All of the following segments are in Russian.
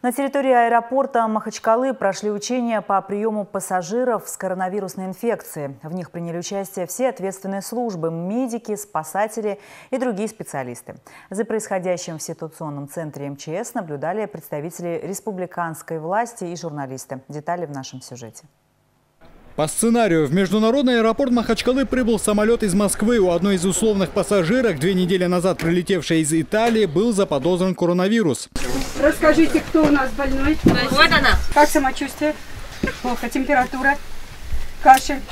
На территории аэропорта Махачкалы прошли учения по приему пассажиров с коронавирусной инфекцией. В них приняли участие все ответственные службы – медики, спасатели и другие специалисты. За происходящим в ситуационном центре МЧС наблюдали представители республиканской власти и журналисты. Детали в нашем сюжете. По сценарию, в международный аэропорт Махачкалы прибыл самолет из Москвы. У одной из условных пассажирок, две недели назад прилетевшей из Италии, был заподозрен коронавирус. Расскажите, кто у нас больной? Вот она. Как самочувствие? Плохо. Температура, кашель,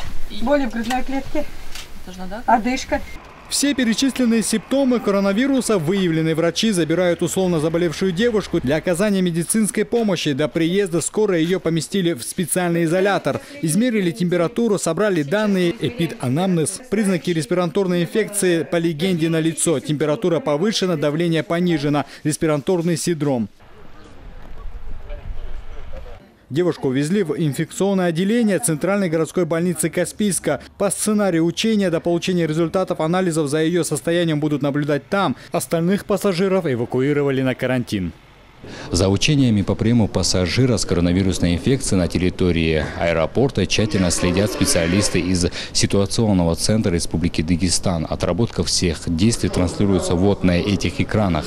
боли в грудной клетке, одышка. Все перечисленные симптомы коронавируса выявлены. Врачи забирают условно заболевшую девушку для оказания медицинской помощи. До приезда скоро ее поместили в специальный изолятор. Измерили температуру, собрали данные, эпид-анамнез. Признаки респираторной инфекции по легенде на лицо. Температура повышена, давление понижено. Респираторный синдром. Девушку увезли в инфекционное отделение Центральной городской больницы Каспийска. По сценарию учения до получения результатов анализов за ее состоянием будут наблюдать там. Остальных пассажиров эвакуировали на карантин. За учениями по приему пассажира с коронавирусной инфекцией на территории аэропорта тщательно следят специалисты из ситуационного центра Республики Дагестан. Отработка всех действий транслируется вот на этих экранах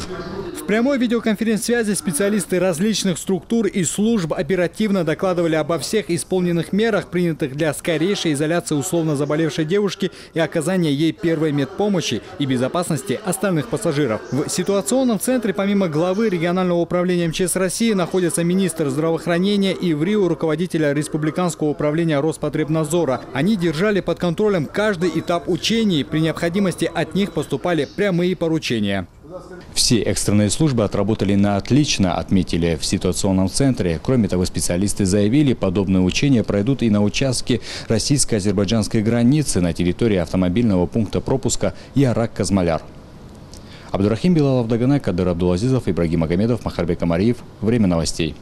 прямой видеоконференц-связи специалисты различных структур и служб оперативно докладывали обо всех исполненных мерах, принятых для скорейшей изоляции условно заболевшей девушки и оказания ей первой медпомощи и безопасности остальных пассажиров. В ситуационном центре помимо главы регионального управления МЧС России находится министр здравоохранения и в Рио руководителя Республиканского управления Роспотребнадзора. Они держали под контролем каждый этап учений. При необходимости от них поступали прямые поручения. Все экстренные службы отработали на отлично, отметили в ситуационном центре. Кроме того, специалисты заявили, подобные учения пройдут и на участке российско-азербайджанской границы на территории автомобильного пункта пропуска Ярак-Казмаляр. Абдурахим Билалов, Даганай, Кадыр Абдулазизов, Ибрагим Агамедов, Махарбек Амариев. Время новостей.